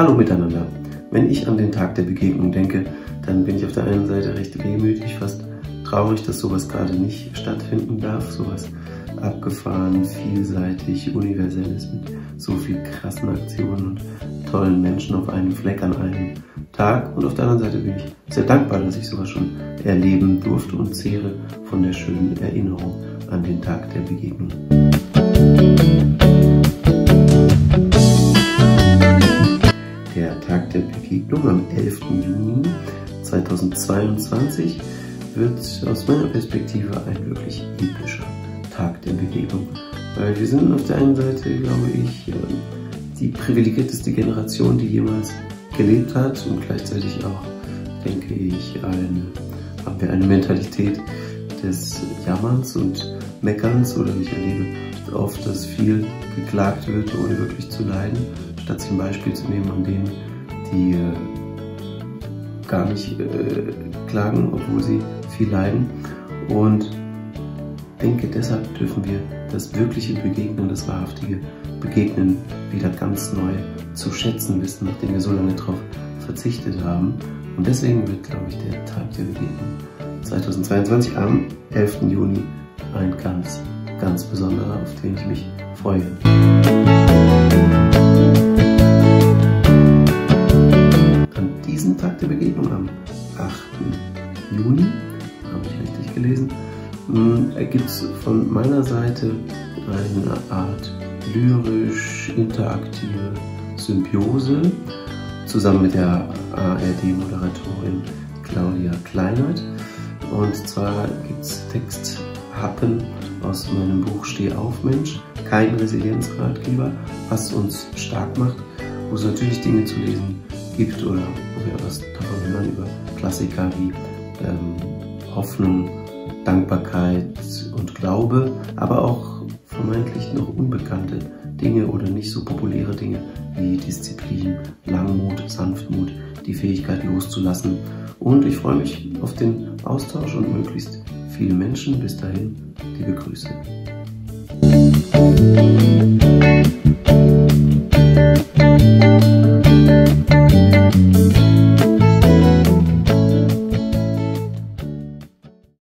Hallo miteinander. Wenn ich an den Tag der Begegnung denke, dann bin ich auf der einen Seite recht wehmütig, fast traurig, dass sowas gerade nicht stattfinden darf. Sowas abgefahren, vielseitig, universelles mit so viel krassen Aktionen und tollen Menschen auf einem Fleck an einem Tag. Und auf der anderen Seite bin ich sehr dankbar, dass ich sowas schon erleben durfte und zehre von der schönen Erinnerung an den Tag der Begegnung. Begegnung am 11. Juni 2022 wird aus meiner Perspektive ein wirklich epischer Tag der Begegnung. Weil wir sind auf der einen Seite, glaube ich, die privilegierteste Generation, die jemals gelebt hat und gleichzeitig auch, denke ich, eine, haben wir eine Mentalität des Jammerns und Meckerns oder ich erlebe oft, dass viel geklagt wird, ohne wirklich zu leiden, statt zum Beispiel zu nehmen an denen, die äh, gar nicht äh, klagen, obwohl sie viel leiden. Und denke, deshalb dürfen wir das wirkliche Begegnen, das wahrhaftige Begegnen wieder ganz neu zu schätzen wissen, nachdem wir so lange darauf verzichtet haben. Und deswegen wird, glaube ich, der Tag der Begegnung 2022 am 11. Juni ein ganz, ganz besonderer, auf den ich mich freue. Gelesen, ergibt es von meiner Seite eine Art lyrisch-interaktive Symbiose zusammen mit der ARD-Moderatorin Claudia Kleinert. Und zwar gibt es Texthappen aus meinem Buch Steh auf Mensch, kein Resilienzratgeber, was uns stark macht, wo es natürlich Dinge zu lesen gibt oder wo wir was davon hören über Klassiker wie ähm, Hoffnung, Dankbarkeit und Glaube, aber auch vermeintlich noch unbekannte Dinge oder nicht so populäre Dinge wie Disziplin, Langmut, Sanftmut, die Fähigkeit loszulassen. Und ich freue mich auf den Austausch und möglichst viele Menschen. Bis dahin, liebe Grüße.